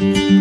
Música